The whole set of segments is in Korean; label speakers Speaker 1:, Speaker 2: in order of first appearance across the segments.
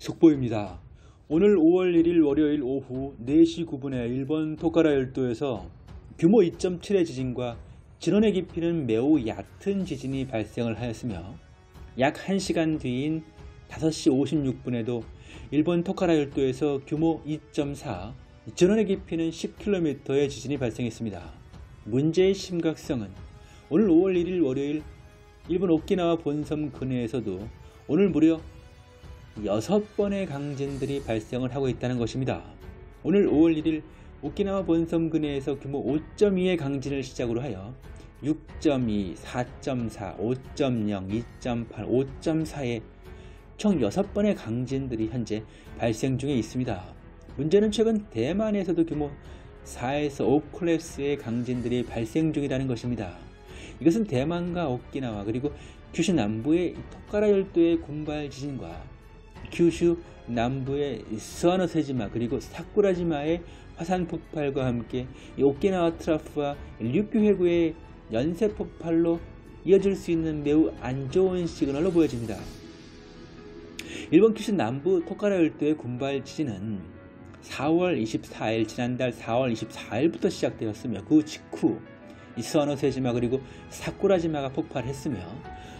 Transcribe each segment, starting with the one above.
Speaker 1: 속보입니다. 오늘 5월 1일 월요일 오후 4시 9분에 일본 토카라 열도에서 규모 2.7의 지진과 진원의 깊이는 매우 얕은 지진이 발생을 하였으며 약 1시간 뒤인 5시 56분에도 일본 토카라 열도에서 규모 2.4, 진원의 깊이는 10km의 지진이 발생했습니다. 문제의 심각성은 오늘 5월 1일 월요일 일본 오키나와 본섬 근해에서도 오늘 무려 6번의 강진들이 발생을 하고 있다는 것입니다. 오늘 5월 1일 오키나와 본섬 근해에서 규모 5.2의 강진을 시작으로 하여 6.2, 4.4, 5.0, 2.8, 5.4의 총 6번의 강진들이 현재 발생 중에 있습니다. 문제는 최근 대만에서도 규모 4에서 5클래스의 강진들이 발생 중이라는 것입니다. 이것은 대만과 오키나와 그리고 규슈 남부의 토카라 열도의 군발 지진과 규슈 남부의 스와노세지마 그리고 사쿠라지마의 화산 폭발과 함께 오키나와 트라프와 류큐 해구의 연쇄 폭발로 이어질 수 있는 매우 안 좋은 시그널로 보여집니다. 일본 규슈 남부 토카라 열도의 군발 지진은 4월 24일 지난달 4월 24일부터 시작되었으며 그 직후 이스와노세지마 그리고 사쿠라지마가 폭발했으며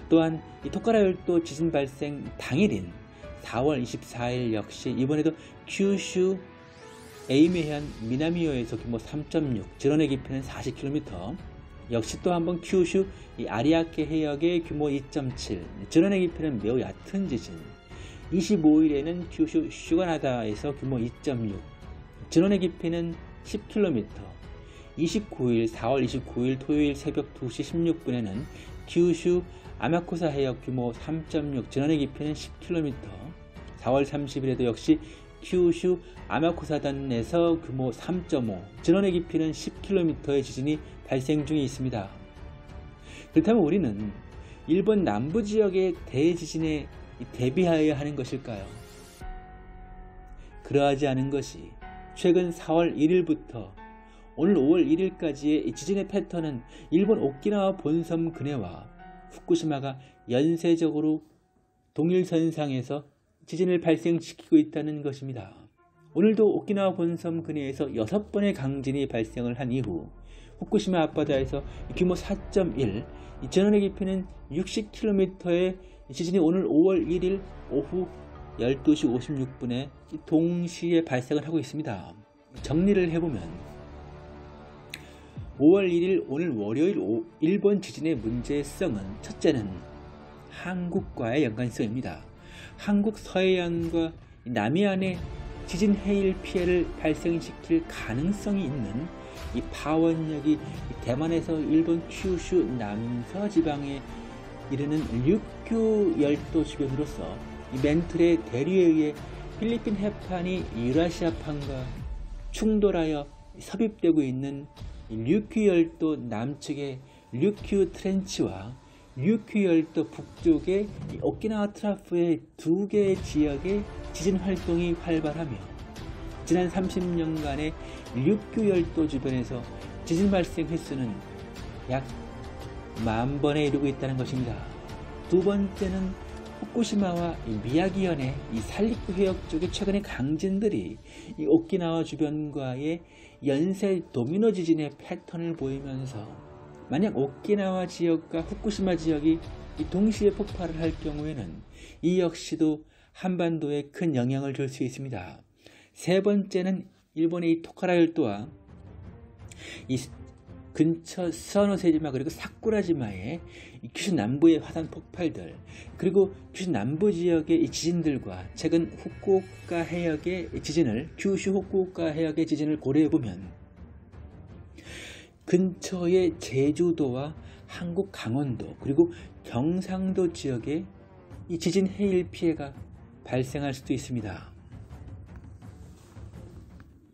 Speaker 1: 또한 이 토카라 열도 지진 발생 당일인 4월 24일 역시 이번에도 큐슈 에이메현 미나미오에서 규모 3.6 진원의 깊이는 40km 역시 또 한번 큐슈 아리아케 해역의 규모 2.7 진원의 깊이는 매우 얕은 지진. 25일에는 큐슈 슈가나다에서 규모 2.6 진원의 깊이는 10km 29일 4월 29일 토요일 새벽 2시 16분에는 큐슈 아마코사 해역 규모 3.6 진원의 깊이는 10km 4월 30일에도 역시 큐슈 아마코사단에서 규모 3.5 진원의 깊이는 10km의 지진이 발생 중에 있습니다. 그렇다면 우리는 일본 남부 지역의 대지진에 대비하여야 하는 것일까요? 그러하지 않은 것이 최근 4월 1일부터 오늘 5월 1일까지의 지진의 패턴은 일본 오키나와 본섬 근해와 후쿠시마가 연쇄적으로 동일선상에서 지진을 발생시키고 있다는 것입니다. 오늘도 오키나와 본섬 근해에서 6번의 강진이 발생을 한 이후 후쿠시마 앞바다에서 규모 4.1, 전원의 깊이는 60km의 지진이 오늘 5월 1일 오후 12시 56분에 동시에 발생을 하고 있습니다. 정리를 해보면 5월 1일 오늘 월요일 일본 지진의 문제성은 첫째는 한국과의 연관성입니다. 한국 서해안과 남해안에 지진 해일 피해를 발생시킬 가능성이 있는 이 파원역이 대만에서 일본 큐슈 남서 지방에 이르는 류큐 열도 주변으로서 이 멘틀의 대류에 의해 필리핀 해판이 유라시아판과 충돌하여 섭입되고 있는 류큐 열도 남측의 류큐 트렌치와 류큐 열도 북쪽의 오키나와 트라프의 두 개의 지역의 지진 활동이 활발하며 지난 30년간의 류큐 열도 주변에서 지진 발생 횟수는 약 만 번에 이르고 있다는 것입니다. 두 번째는 후쿠시마와 미야기현의 이 살리쿠 해역 쪽의 최근의 강진들이 이 오키나와 주변과의 연쇄 도미노 지진의 패턴을 보이면서 만약 오키나와 지역과 후쿠시마 지역이 동시에 폭발을 할 경우에는 이 역시도 한반도에 큰 영향을 줄 수 있습니다. 세 번째는 일본의 이 토카라 열도와 이 근처 스와노세지마 그리고 사쿠라지마의 규슈 남부의 화산 폭발들 그리고 규슈 남부 지역의 지진들과 최근 후쿠오카 해역의 지진을 규슈 후쿠오카 해역의 지진을 고려해 보면 근처의 제주도와 한국 강원도 그리고 경상도 지역에 이 지진 해일 피해가 발생할 수도 있습니다.